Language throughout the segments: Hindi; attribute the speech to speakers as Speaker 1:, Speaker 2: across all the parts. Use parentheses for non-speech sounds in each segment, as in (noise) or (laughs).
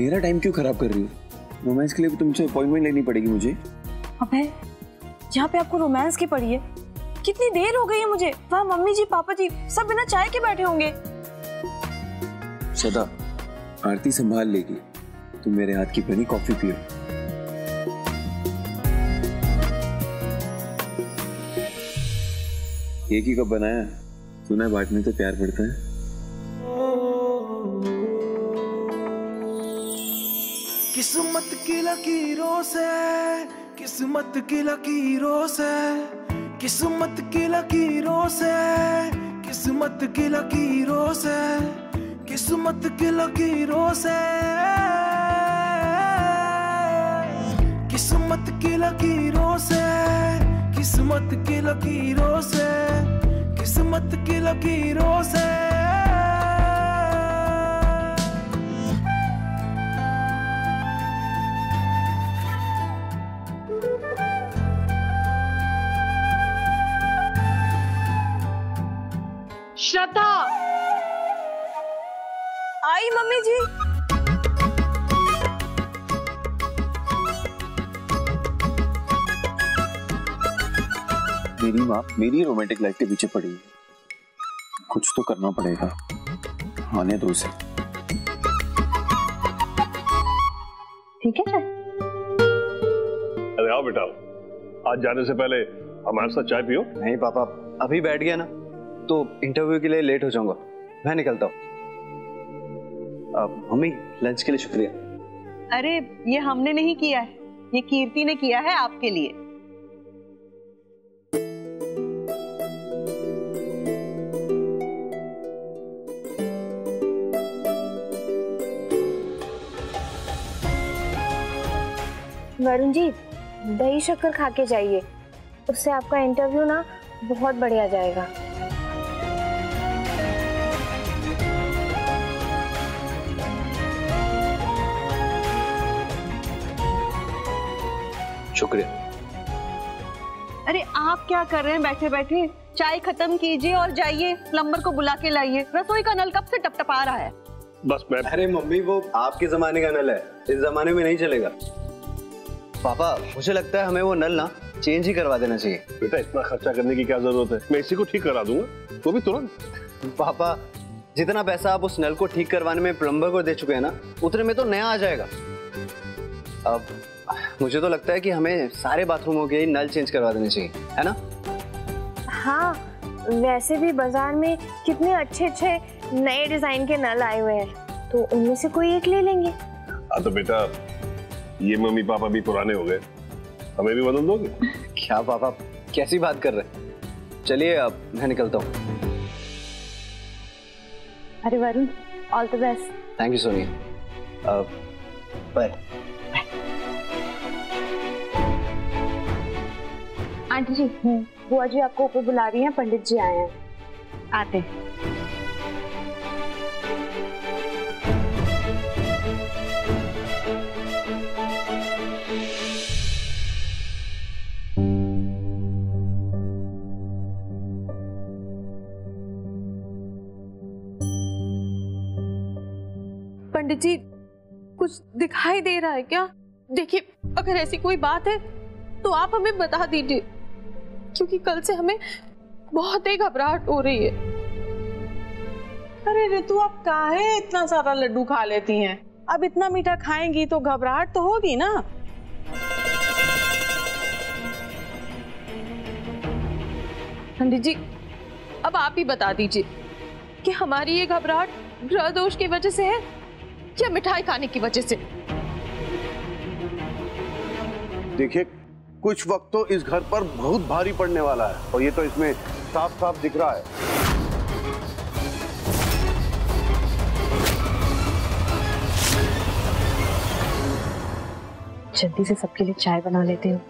Speaker 1: मेरा टाइम क्यों खराब कर रही हो? रोमांस के लिए भी तुमसे अपॉइंटमेंट लेनी पड़ेगी मुझे।
Speaker 2: अबे यहाँ पे आपको रोमांस की पड़ी है कितनी देर हो गई है मुझे? वहाँ मम्मी जी पापा जी सब बिना चाय के बैठे होंगे।
Speaker 1: सदा आरती संभाल लेगी। तुम मेरे हाथ की बनी कॉफ़ी पियो। एक ही कप बनाया। सुना है बांटने तो प्यार पड़ता है।
Speaker 3: किस्मत की लकीरों से किस्मत की लकीरों से किस्मत की लकीरों से किस्मत की लकीरों से किस्मत की लकीरों से किस्मत की लकीरों से किस्मत की लकीरों से किस्मत की लकीरों से
Speaker 4: श्रद्धा
Speaker 2: आई मम्मी जी।
Speaker 1: मेरी माँ मेरी रोमांटिक लाइफ के पीछे पड़ी है। कुछ तो करना पड़ेगा। आने दो उसे।
Speaker 2: ठीक है सर।
Speaker 5: अरे आओ बेटा आज जाने से पहले हमारे साथ चाय पियो।
Speaker 6: नहीं पापा अभी बैठ गया ना। तो इंटरव्यू के लिए लेट हो जाऊँगा। मैं निकलता हूँ। अब मम्मी लंच के लिए शुक्रिया।
Speaker 4: अरे ये हमने नहीं किया है। ये कीर्ति ने किया है आपके लिए।
Speaker 7: वरुण जी दही शक्कर खा के जाइए। उससे आपका इंटरव्यू ना बहुत बढ़िया जाएगा।
Speaker 6: शुक्रिया।
Speaker 4: अरे आप क्या कर रहे हैं? बैठे बैठे चाय खत्म कीजिए और जाइए। प्लम्बर को बुला के लाइए। रसोई का नल कब से टपटपा रहा है?
Speaker 5: बस मैं
Speaker 6: अरे मम्मी वो आपके जमाने का नल है। इस जमाने में नहीं चलेगा। पापा मुझे लगता है हमें वो नल ना चेंज ही करवा देना चाहिए।
Speaker 5: बेटा इतना खर्चा करने की क्या ज़रूरत है? मैं इसी को ठीक करा दूँगा। वो भी तुरंत।
Speaker 6: पापा जितना पैसा आप उस नल को ठीक करवाने में प्लम्बर को दे चुके हैं ना उतने में तो नया आ जाएगा। अब मुझे तो लगता है कि हमें सारे बाथरूमों के नल चेंज करवा देने चाहिए है ना?
Speaker 7: हाँ वैसे भी बाज़ार में कितने अच्छे अच्छे नए डिज़ाइन के नल आए हुए हैं तो उनमें से कोई एक ले लेंगे।
Speaker 5: हाँ तो बेटा ये मम्मी पापा भी पुराने हो गए हमें भी बदल दोगे? (laughs)
Speaker 6: क्या पापा कैसी बात कर रहे चलिए अब मैं निकलता हूँ।
Speaker 7: अरे Varun all the best
Speaker 6: thank you Sonia अब
Speaker 7: आंटी जी बुआ जी आपको ऊपर बुला रही हैं पंडित जी आए हैं।
Speaker 4: आते
Speaker 8: पंडित जी कुछ दिखाई दे रहा है क्या? देखिए अगर ऐसी कोई बात है तो आप हमें बता दीजिए। क्योंकि कल से हमें बहुत ही घबराहट हो रही है।
Speaker 4: अरे रितु आप काहे इतना सारा लड्डू खा लेती हैं? अब इतना मीठा खाएँगी तो घबराहट तो होगी ना?
Speaker 8: पंडित जी अब आप ही बता दीजिए कि हमारी ये घबराहट ग्रह दोष की वजह से है या मिठाई खाने की वजह से?
Speaker 9: देखिए कुछ वक्त तो इस घर पर बहुत भारी पड़ने वाला है और ये तो इसमें साफ़ साफ़ दिख रहा है।
Speaker 2: जल्दी से सबके लिए चाय बना लेते हो।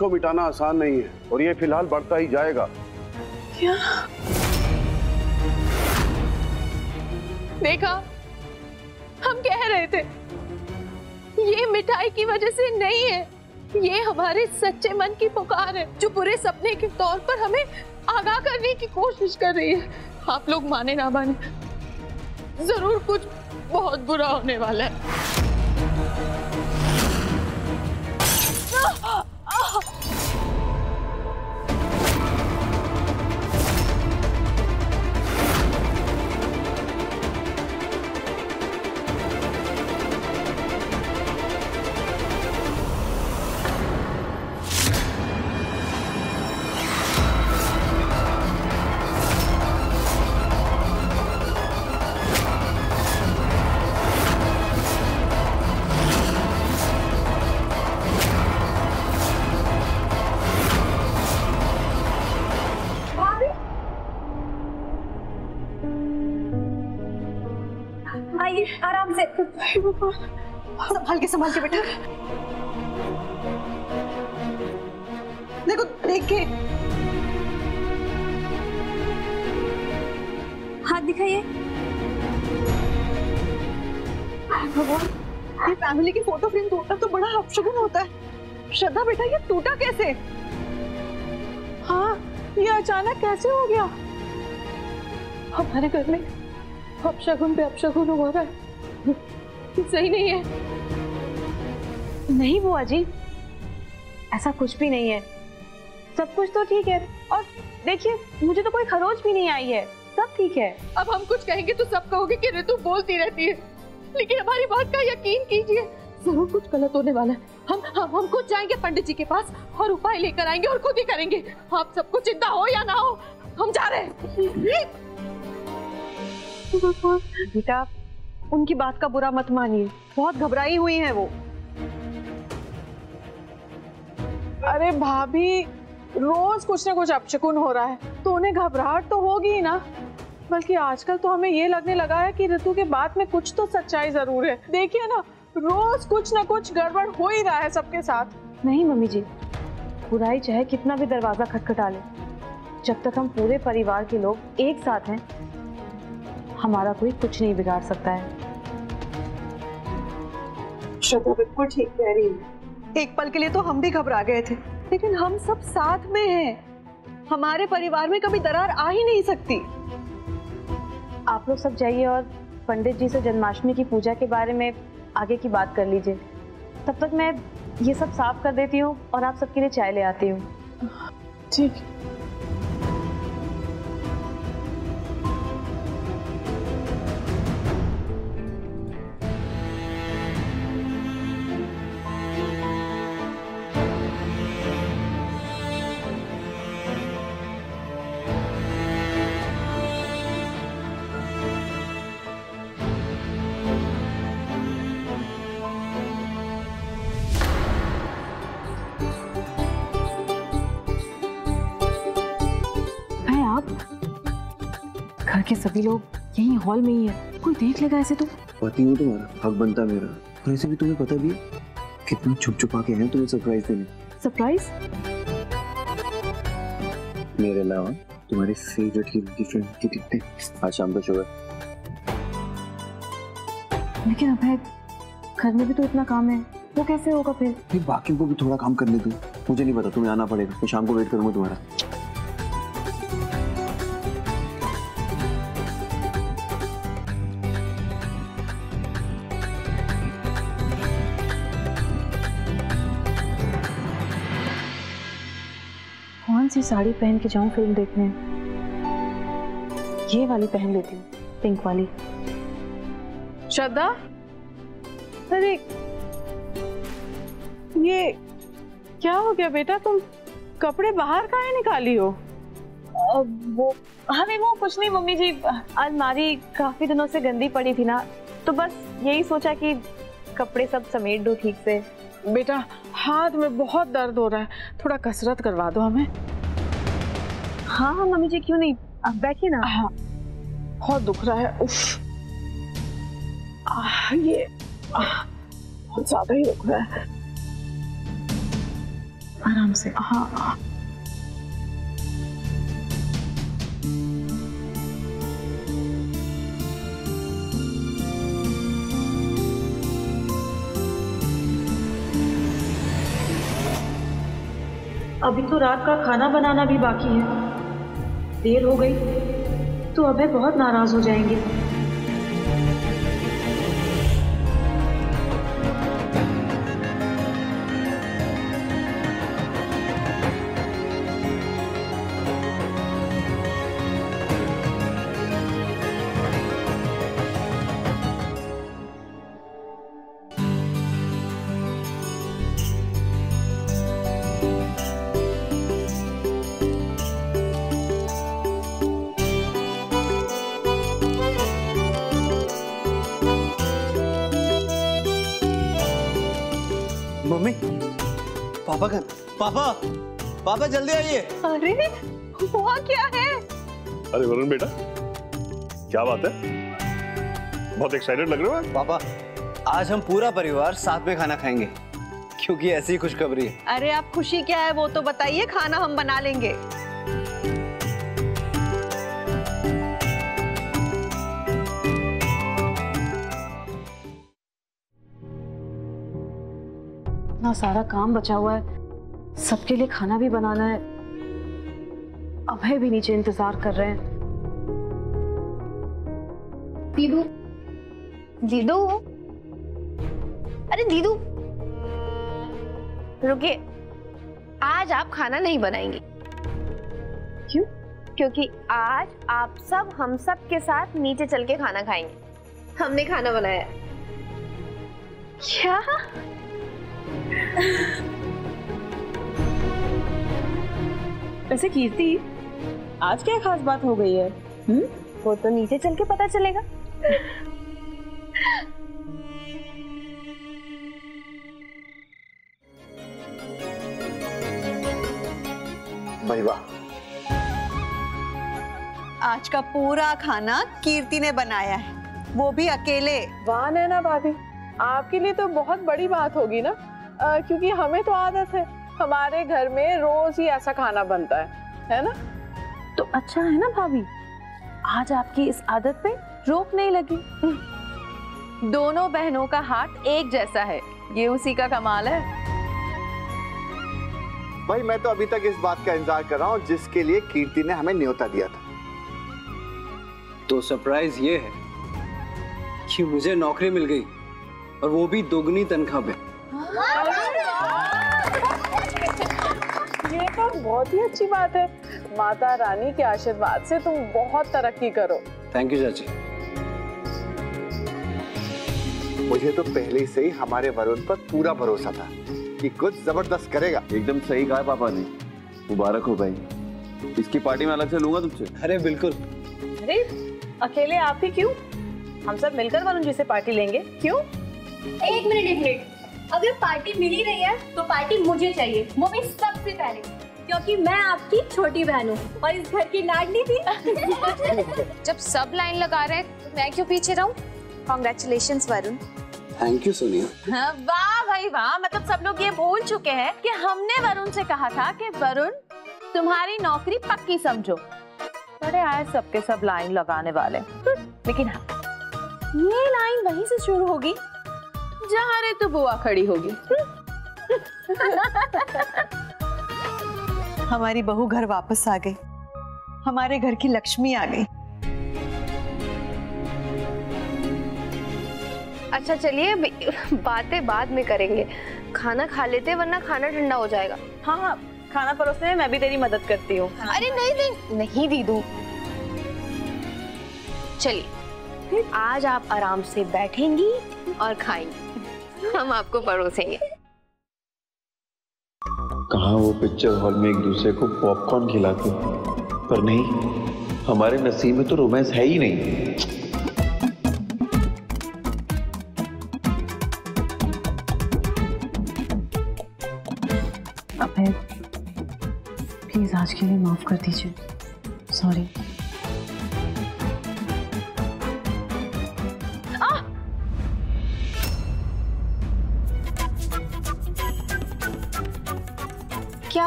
Speaker 9: इस दोष को मिटाना आसान नहीं है और ये फ़िलहाल बढ़ता ही जाएगा।
Speaker 8: क्या? देखा? हम कह रहे थे, ये मिठाई की वजह से नहीं है। ये हमारे सच्चे मन की पुकार है, जो बुरे सपने के तौर पर हमें आगाह करने की कोशिश कर रही है। आप लोग माने ना माने, ज़रूर कुछ बहुत बुरा होने वाला है।
Speaker 4: संभाल के संभाल के बेटा देखो, देख के।
Speaker 2: हाथ दिखाइए।
Speaker 4: भगवान, ये फैमिली की फ़ोटो फ्रेम टूटना तो बड़ा अपशगुन होता है। श्रद्धा बेटा, ये टूटा कैसे?
Speaker 8: हाँ ये अचानक कैसे हो गया? हमारे घर में अपशगुन पे अपशगुन हो रहा है। सही नहीं है।
Speaker 2: नहीं बुआ जी ऐसा कुछ भी नहीं है। सब कुछ तो ठीक है और देखिए मुझे तो कोई खरोच भी नहीं आई है। सब ठीक है।
Speaker 8: अब हम कुछ कहेंगे तो सब कहोगे कि ऋतु बोलती रहती है। लेकिन हमारी बात का यकीन कीजिए ज़रूर कुछ गलत होने वाला है। हम हम हम खुद जाएँगे पंडित जी के पास और उपाय लेकर आएँगे और खुद ही करेंगे। आप सबको चिंता हो या ना हो हम जा रहे हैं। (laughs)
Speaker 4: बेटा उनकी बात का बुरा मत मानिए। बहुत घबराई हुई है वो।
Speaker 8: अरे भाभी, रोज कुछ ना कुछ अपशकुन हो रहा है। तो उन्हें घबराहट तो होगी ही ना। बल्कि आजकल तो हमें ये लगने लगा है कि ऋतु के बात में कुछ तो सच्चाई ज़रूर है। देखिए ना, रोज कुछ ना कुछ गड़बड़ हो ही रहा है सबके साथ।
Speaker 2: नहीं, मम्मी जी, बुराई चाहे कितना भी दरवाज़ा खटखटा ले। जब तक हम पूरे परिवार के लोग एक साथ हैं, हमारा कोई कुछ नहीं बिगाड़ सकता है।
Speaker 4: श्रद्धा बिल्कुल ठीक कह रही है। एक पल के लिए तो हम भी घबरा गए थे लेकिन हम सब साथ में हैं। हमारे परिवार में कभी दरार आ ही नहीं सकती।
Speaker 2: आप लोग सब जाइए और पंडित जी से जन्माष्टमी की पूजा के बारे में आगे की बात कर लीजिए। तब तक मैं ये सब साफ़ कर देती हूँ और आप सबके लिए चाय ले आती हूँ।
Speaker 8: ठीक।
Speaker 2: घर के सभी लोग यही हॉल में ही है। कोई देख लेगा ऐसे तो।
Speaker 1: पति हूँ तुम्हारा हक बनता मेरा। और ऐसे भी तुम्हें पता भी है कितना छुप छुपा के हैं तुम्हें सरप्राइज़ देने।
Speaker 2: सरप्राइज़
Speaker 1: मेरे अलावा तुम्हारे फेवरेट हीरो की फ्रेंड की टिकटें आज शाम को शुगर
Speaker 2: लेकिन अभय घर में भी तो इतना काम है। वो कैसे होगा फिर?
Speaker 1: फिर बाकियों को भी थोड़ा काम करने दो। मुझे नहीं पता तुम्हें आना पड़ेगा। मैं शाम को वेट करूँगा तुम्हारा।
Speaker 2: सी साड़ी पहन के जाऊँ फ़िल्म देखने। ये वाली पहन लेती हूँ पिंक वाली।
Speaker 8: श्रद्धा? अरे ये क्या हो गया बेटा? तुम कपड़े बाहर काहे निकाली हो?
Speaker 2: वो हमें वो कुछ नहीं मम्मी जी। अलमारी काफ़ी दिनों से गंदी पड़ी थी ना तो बस यही सोचा कि कपड़े सब समेट दो ठीक से।
Speaker 8: बेटा हाथ में बहुत दर्द हो रहा है। थोड़ा कसरत करवा दो हमें।
Speaker 2: हाँ हाँ मम्मी जी क्यों नहीं? आप बैठिए ना।
Speaker 8: हाँ। बहुत दुख रहा है। उफ। आह, ये बहुत ज़्यादा ही दुख रहा है।
Speaker 2: आराम से।
Speaker 8: हाँ हाँ।
Speaker 10: अभी तो रात का खाना बनाना भी बाकी है। देर हो गई। तो अभय बहुत नाराज़ हो जाएँगे।
Speaker 6: पापा पापा जल्दी आइए।
Speaker 4: अरे हुआ क्या है?
Speaker 5: अरे वरुण बेटा क्या बात है? बहुत एक्साइटेड लग रहे हो
Speaker 6: पापा आज हम पूरा परिवार साथ में खाना खाएँगे क्योंकि ऐसी ही खुशखबरी है।
Speaker 4: अरे आप खुशी क्या है? वो तो बताइए खाना हम बना लेंगे।
Speaker 2: इतना सारा काम बचा हुआ है। सबके लिए खाना भी बनाना है। अभय भी नीचे इंतज़ार कर रहे हैं।
Speaker 7: दीदू। दीदू? अरे दीदू। रुकिए। आज आप खाना नहीं बनाएँगे। क्यों? क्योंकि आज आप सब हम सब के साथ नीचे चल के खाना खाएँगे। हमने खाना बनाया। क्या?
Speaker 8: वैसे कीर्ति आज क्या खास बात हो गई है? हम्म?
Speaker 7: वो तो नीचे चल के पता चलेगा।
Speaker 9: भाई वाह
Speaker 4: आज का पूरा खाना कीर्ति ने बनाया है। वो भी अकेले।
Speaker 8: वाह नैना भाभी। आपके लिए तो बहुत बड़ी बात होगी ना? अ, क्योंकि हमें तो आदत है। हमारे घर में रोज ही ऐसा खाना बनता है है ना?
Speaker 2: तो अच्छा है ना भाभी? आज आपकी इस आदत पे रोक नहीं लगी।
Speaker 8: दोनों बहनों का हाथ एक जैसा है। ये उसी का कमाल है।
Speaker 9: भाई मैं तो अभी तक इस बात का इंतज़ार कर रहा हूँ जिसके लिए कीर्ति ने हमें न्योता दिया था।
Speaker 6: तो सरप्राइज़ ये है कि मुझे नौकरी मिल गई और वो भी दोगुनी तनख्वाह पे।
Speaker 8: ये तो बहुत ही अच्छी बात है। माता रानी के आशीर्वाद से तुम बहुत तरक्की करो।
Speaker 6: थैंक यू चाची।
Speaker 9: मुझे तो पहले से ही हमारे वरुण पर पूरा भरोसा था कि कुछ ज़बरदस्त करेगा।
Speaker 1: एकदम सही कहा पापा ने। मुबारक हो भाई। इसकी पार्टी में अलग से लूँगा तुमसे।
Speaker 6: अरे बिल्कुल।
Speaker 2: अरे अकेले आप ही क्यों? हम सब मिलकर वरुण जी से पार्टी लेंगे। क्यों?
Speaker 7: एक मिनट एक मिनट। अगर पार्टी मिल ही रही है तो पार्टी मुझे चाहिए। वो भी सबसे पहले क्योंकि मैं आपकी छोटी बहन हूँ और इस घर की लाडली भी। (laughs)
Speaker 11: जब सब लाइन लगा रहे हैं तो मैं क्यों पीछे रहूँ? Congratulation Varun.
Speaker 6: Thank you Sonia
Speaker 8: हाँ, वाह भाई वाह। मतलब सब लोग ये भूल चुके हैं कि हमने वरुण से कहा था कि वरुण तुम्हारी नौकरी पक्की समझो। बड़े आए सबके सब लाइन लगाने वाले। लेकिन हाँ, ये लाइन वहीं से शुरू होगी। जहाँ रहे तो बुआ खड़ी होगी।
Speaker 4: हमारी बहू घर वापस आ गई। हमारे घर की लक्ष्मी आ गई।
Speaker 7: अच्छा चलिए बातें बाद में करेंगे। खाना खा लेते वरना खाना ठंडा हो जाएगा।
Speaker 2: हाँ हाँ खाना परोसने में मैं भी तेरी मदद करती हूँ।
Speaker 7: अरे नहीं नहीं नहीं दीदू। चलिए आज आप आराम से बैठेंगी और खाएँगी। हम आपको परोसेंगे।
Speaker 1: कहा वो पिक्चर हॉल में एक दूसरे को पॉपकॉर्न खिलाते पर नहीं हमारे नसीब में तो रोमांस है ही नहीं।
Speaker 2: प्लीज़ आज के लिए माफ़ कर दीजिए। सॉरी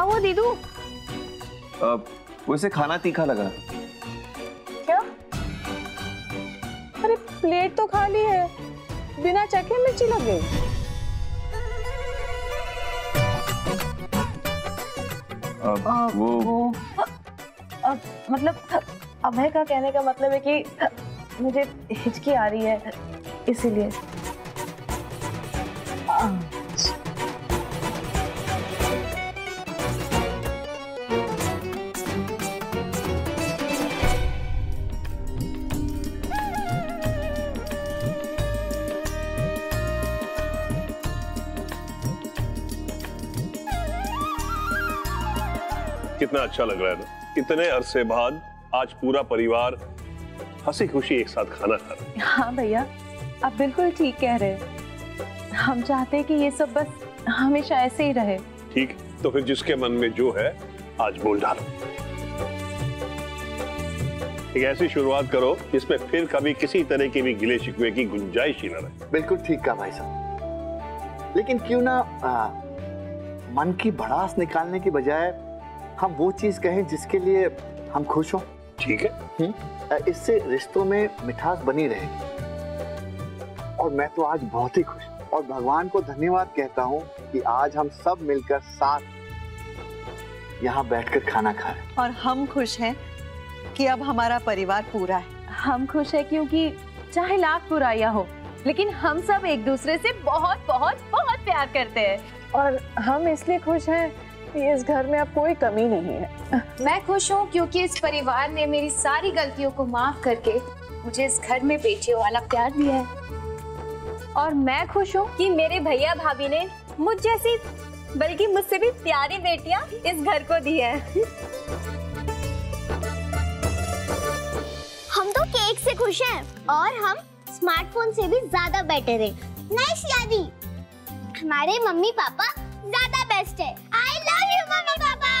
Speaker 7: हुआ दीदू
Speaker 1: अब वैसे खाना तीखा लगा।
Speaker 8: क्या? अरे प्लेट तो खाली है। बिना चखे मिर्ची लग गई।
Speaker 1: अब वो
Speaker 2: वो अब मतलब अभय का कहने का मतलब है कि मुझे हिचकी आ रही है इसीलिए।
Speaker 5: कितना अच्छा लग रहा है ना। इतने अरसे बाद आज पूरा परिवार हँसी खुशी एक साथ खाना खा रहा है।
Speaker 2: हाँ भैया आप बिल्कुल ठीक कह रहे हैं। हम चाहते हैं कि ये सब बस हमेशा ऐसे ही रहे।
Speaker 5: ठीक तो फिर जिसके मन में जो है आज बोल डालो। एक ऐसी शुरुआत करो जिसमें फिर कभी किसी तरह के भी गिले शिकवे की गुंजाइश ही न रहे।
Speaker 12: बिल्कुल ठीक कहा भाई साहब। लेकिन क्यों ना आ, मन की भड़ास निकालने की बजाय हम वो चीज़ कहें जिसके लिए हम खुश हों।
Speaker 5: ठीक है।
Speaker 12: इससे रिश्तों में मिठास बनी रहेगी। और मैं तो आज बहुत ही खुश और भगवान को धन्यवाद कहता हूँ कि आज हम सब मिलकर साथ यहाँ बैठकर खाना खा रहे हैं।
Speaker 4: और हम खुश हैं कि अब हमारा परिवार पूरा है।
Speaker 2: हम खुश है क्योंकि चाहे लाख बुराइयाँ हो लेकिन हम सब एक दूसरे से बहुत बहुत बहुत प्यार करते हैं।
Speaker 8: और हम इसलिए खुश हैं कि इस घर में अब कोई कमी नहीं है।
Speaker 11: मैं खुश हूँ क्योंकि इस परिवार ने मेरी सारी गलतियों को माफ़ करके मुझे इस घर में बेटियों वाला प्यार दिया है।
Speaker 2: और मैं खुश हूँ
Speaker 13: कि मेरे भैया भाभी ने मुझ जैसी बल्कि मुझसे भी प्यारी बेटियाँ इस घर को दी है।
Speaker 14: हम तो केक से खुश हैं और हम स्मार्टफ़ोन से भी ज़्यादा बेटर है। नहीं शियादी हमारे मम्मी पापा ज़्यादा बेस्ट है। I love you mummy papa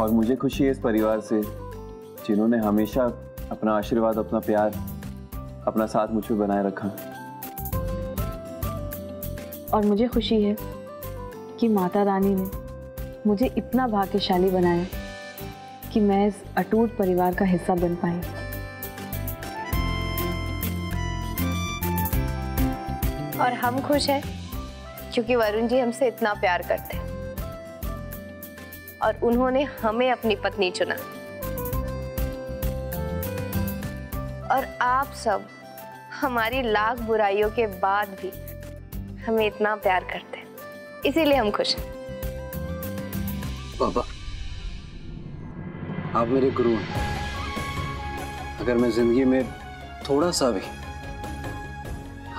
Speaker 1: और मुझे खुशी है इस परिवार से जिन्होंने हमेशा अपना आशीर्वाद अपना प्यार अपना साथ मुझ पे बनाए रखा।
Speaker 2: और मुझे खुशी है कि माता रानी ने मुझे इतना भाग्यशाली बनाया कि मैं इस अटूट परिवार का हिस्सा बन पाई।
Speaker 7: और हम खुश हैं, क्योंकि वरुण जी हमसे इतना प्यार करते हैं। और उन्होंने हमें अपनी पत्नी चुना। और आप सब हमारी लाख बुराइयों के बाद भी हमें इतना प्यार करते हैं। इसीलिए हम खुश हैं।
Speaker 6: पापा आप मेरे गुरु हैं। अगर मैं ज़िंदगी में थोड़ा सा भी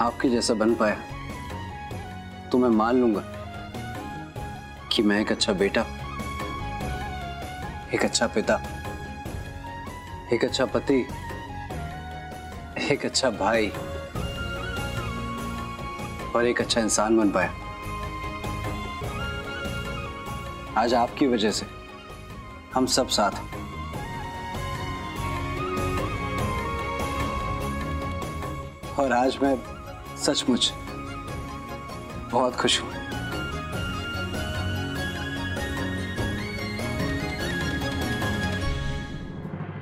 Speaker 6: आपके जैसा बन पाया तो मैं मान लूँगा कि मैं एक अच्छा बेटा, एक अच्छा पिता, एक अच्छा पति, एक अच्छा भाई और एक अच्छा इंसान बन पाया। आज आपकी वजह से हम सब साथ हैं। और आज मैं सचमुच बहुत खुश हूँ।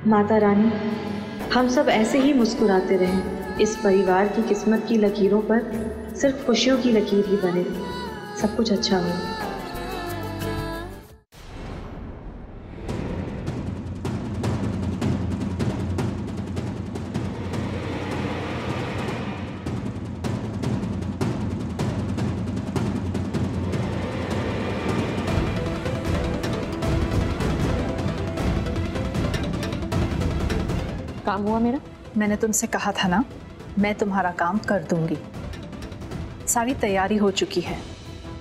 Speaker 10: माता रानी, हम सब ऐसे ही मुस्कुराते रहे। इस परिवार की किस्मत की लकीरों पर सिर्फ़ खुशियों की लकीर ही बने। सब कुछ अच्छा हो
Speaker 2: काम हुआ मेरा?
Speaker 15: मैंने तुमसे कहा था ना मैं तुम्हारा काम कर दूँगी। सारी तैयारी हो चुकी है।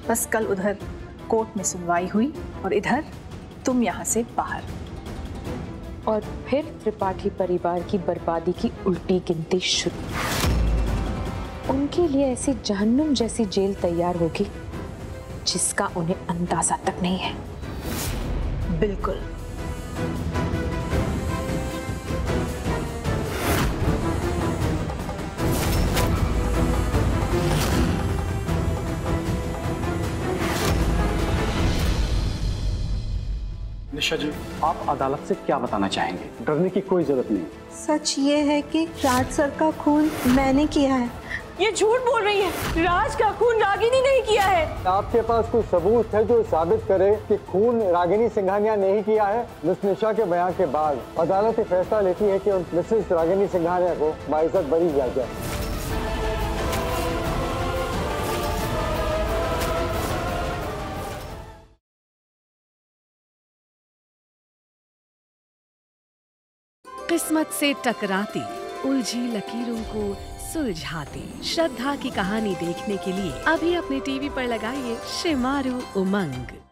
Speaker 15: बस कल उधर कोर्ट में सुनवाई हुई और इधर तुम यहाँ से बाहर।
Speaker 2: और फिर त्रिपाठी परिवार की बर्बादी की उल्टी गिनती शुरू। उनके लिए ऐसी जहन्नुम जैसी जेल तैयार होगी जिसका उन्हें अंदाज़ा तक नहीं है।
Speaker 15: बिल्कुल।
Speaker 16: निशा जी। आप अदालत से क्या बताना चाहेंगे? डरने की कोई ज़रूरत नहीं।
Speaker 4: सच ये है कि राज सर का खून मैंने किया है।
Speaker 8: ये झूठ बोल रही है। राज का खून रागिनी नहीं किया है।
Speaker 17: आपके पास कोई सबूत है जो साबित करे कि खून रागिनी सिंघानिया ने ही किया है? मिस निशा के बयान के बाद अदालत ये फैसला लेती है कि मिसेस रागिनी सिंघानिया को बाइज्जत बरी किया जाए।
Speaker 18: किस्मत से टकराती, उलझी लकीरों को सुलझाती। श्रद्धा की कहानी देखने के लिए अभी अपने टीवी पर लगाइए शिमारू उमंग।